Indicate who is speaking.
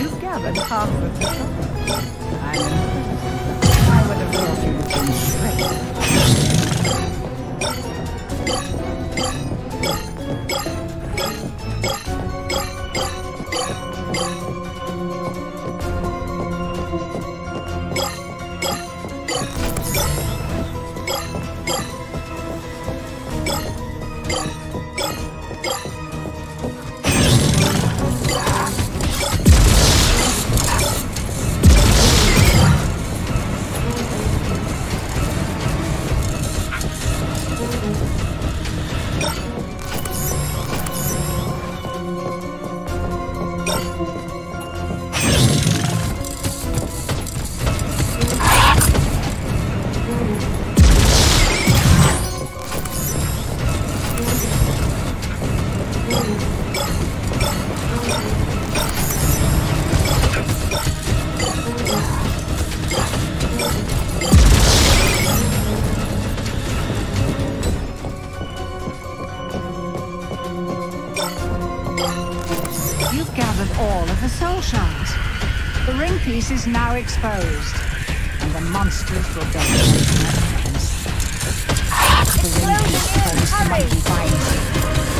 Speaker 1: Gathered half of the. I'm impressed. Soul shards. The ring piece is now exposed, and the monsters will go. The ring piece holds the monkey.